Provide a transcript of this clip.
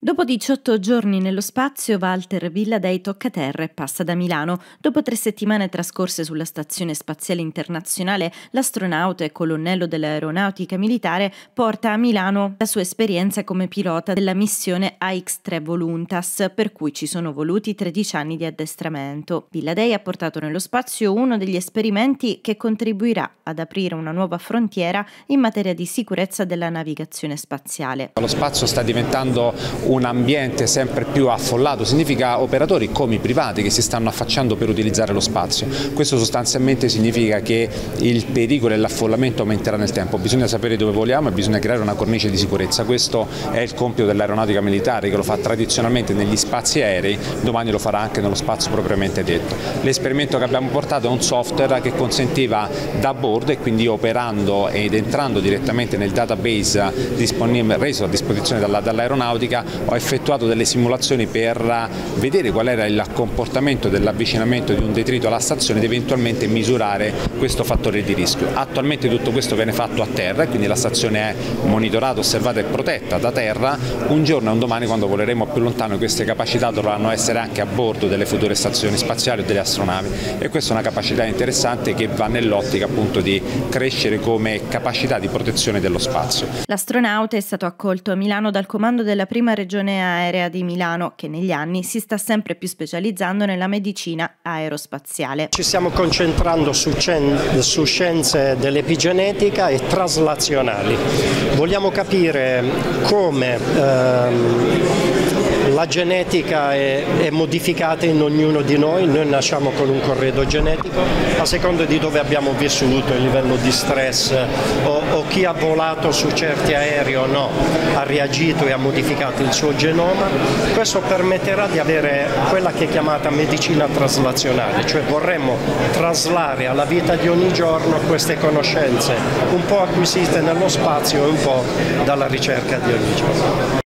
Dopo 18 giorni nello spazio, Walter Villadei tocca terra e passa da Milano. Dopo tre settimane trascorse sulla Stazione Spaziale Internazionale, l'astronauta e colonnello dell'aeronautica militare porta a Milano la sua esperienza come pilota della missione AX-3 Voluntas, per cui ci sono voluti 13 anni di addestramento. Villadei ha portato nello spazio uno degli esperimenti che contribuirà ad aprire una nuova frontiera in materia di sicurezza della navigazione spaziale. Lo spazio sta diventando un ambiente sempre più affollato, significa operatori come i privati che si stanno affacciando per utilizzare lo spazio. Questo sostanzialmente significa che il pericolo e l'affollamento aumenterà nel tempo, bisogna sapere dove vogliamo e bisogna creare una cornice di sicurezza. Questo è il compito dell'aeronautica militare che lo fa tradizionalmente negli spazi aerei, domani lo farà anche nello spazio propriamente detto. L'esperimento che abbiamo portato è un software che consentiva da bordo e quindi operando ed entrando direttamente nel database reso a disposizione dall'aeronautica ho effettuato delle simulazioni per vedere qual era il comportamento dell'avvicinamento di un detrito alla stazione ed eventualmente misurare questo fattore di rischio. Attualmente tutto questo viene fatto a terra quindi la stazione è monitorata, osservata e protetta da terra. Un giorno e un domani quando voleremo più lontano queste capacità dovranno essere anche a bordo delle future stazioni spaziali o delle astronavi e questa è una capacità interessante che va nell'ottica appunto di crescere come capacità di protezione dello spazio. L'astronauta è stato accolto a Milano dal comando della prima regione Regione Aerea di Milano, che negli anni si sta sempre più specializzando nella medicina aerospaziale. Ci stiamo concentrando su, su scienze dell'epigenetica e traslazionali. Vogliamo capire come ehm, la genetica è, è, modificata in ognuno di noi, noi nasciamo con un corredo genetico, a seconda di dove abbiamo vissuto, il livello di stress o, o chi ha volato su certi aerei o no, ha reagito e ha modificato il suo genoma, questo permetterà di avere quella che è chiamata medicina traslazionale, cioè vorremmo traslare alla vita di ogni giorno queste conoscenze un po' acquisite nello spazio e un po' dalla ricerca di ogni giorno.